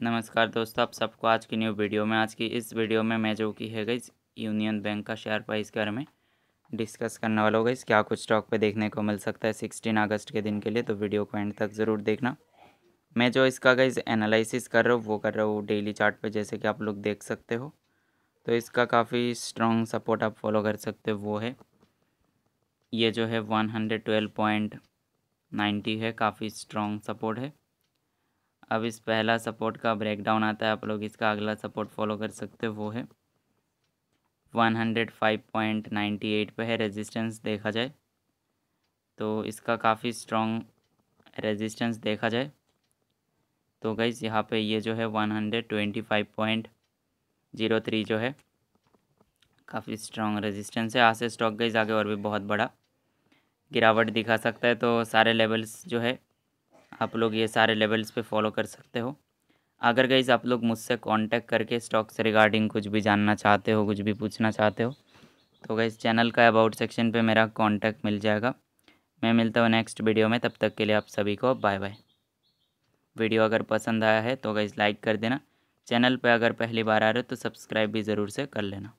नमस्कार दोस्तों, आप सबको आज की न्यू वीडियो में, आज की इस वीडियो में मैं जो कि है गई यूनियन बैंक का शेयर प्राइस के बारे में डिस्कस करने वाला होगा इस क्या कुछ स्टॉक पे देखने को मिल सकता है सिक्सटीन अगस्त के दिन के लिए तो वीडियो को एंड तक ज़रूर देखना। मैं जो इसका गई एनालिसिस कर रहा हूँ, वो कर रहा हूँ डेली चार्ट पर जैसे कि आप लोग देख सकते हो। तो इसका काफ़ी स्ट्रॉन्ग सपोर्ट आप फॉलो कर सकते हो, वो है। ये जो है one hundred twelve point ninety है, काफ़ी स्ट्रॉन्ग सपोर्ट है। अब इस पहला सपोर्ट का ब्रेकडाउन आता है, आप लोग इसका अगला सपोर्ट फॉलो कर सकते हो, वो है one hundred five point ninety eight पर है रेजिस्टेंस देखा जाए तो इसका काफ़ी स्ट्रॉन्ग रेजिस्टेंस देखा जाए। तो गईस यहाँ पे ये जो है one hundred twenty five point zero three जो है, काफ़ी स्ट्रॉन्ग रेजिस्टेंस है। आज से स्टॉक गईज आगे और भी बहुत बड़ा गिरावट दिखा सकता है तो सारे लेवल्स जो है आप लोग ये सारे लेवल्स पे फॉलो कर सकते हो। अगर गई आप लोग मुझसे कांटेक्ट करके स्टॉक से रिगार्डिंग कुछ भी जानना चाहते हो, कुछ भी पूछना चाहते हो तो गई चैनल का अबाउट सेक्शन पे मेरा कांटेक्ट मिल जाएगा। मैं मिलता हूँ नेक्स्ट वीडियो में, तब तक के लिए आप सभी को बाय बाय वीडियो अगर पसंद आया है तो गई लाइक कर देना। चैनल पर अगर पहली बार आ रहे हो तो सब्सक्राइब भी ज़रूर से कर लेना।